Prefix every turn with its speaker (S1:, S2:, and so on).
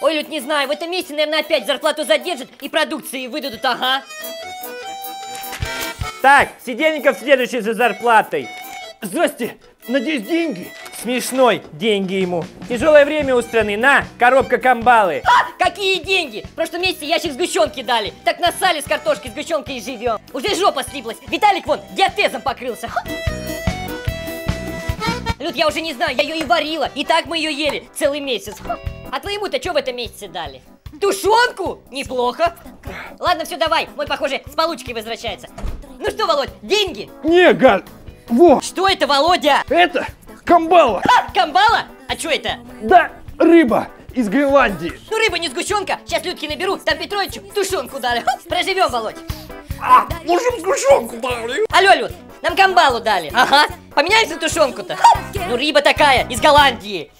S1: Ой, Люд, не знаю, в этом месяце, наверное, опять зарплату задержат и продукции выдадут, ага.
S2: Так, Сидельников следующий за зарплатой.
S3: Здрасте, надеюсь, деньги?
S2: Смешной, деньги ему. Тяжелое время у страны, на, коробка камбалы.
S1: А, какие деньги? В прошлом месяце ящик сгущенки дали. Так насали с картошкой сгущенкой и живем. Уже жопа слиплась. Виталик вон диатезом покрылся. Ха. Люд, я уже не знаю, я ее и варила. И так мы ее ели целый месяц. Ха. А твоему-то что в этом месяце дали? Тушенку? Неплохо. Ладно, все, давай. Мой, похоже, с получкой возвращается. Ну что, Володь, деньги?
S3: Не, Галь, во,
S1: Что это, Володя?
S3: это камбала.
S1: А, камбала? А что это?
S3: Да, рыба из Гренландии.
S1: Ну, рыба не сгущенка. Сейчас Людки наберу, там Петровичу тушенку дали. Проживем, Володь.
S3: А, можем сгущенку дали.
S1: Алло, Люд, нам камбалу дали. Ага. Поменяемся тушенку-то. Ну, рыба такая, из Голландии.